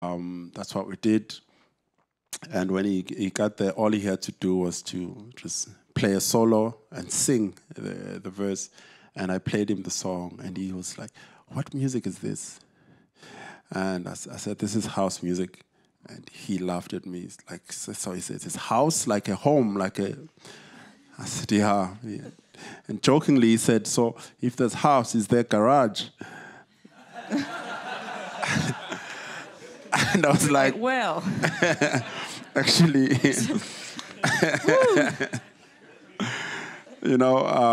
Um, that's what we did. And when he, he got there, all he had to do was to just play a solo and sing the, the verse. And I played him the song, and he was like, What music is this? And I, I said, This is house music. And he laughed at me. Like, so he says, It's house like a home, like a. I said, Yeah. yeah. And jokingly, he said, So if there's house, is there garage? and I was like, Well, actually, you know, um,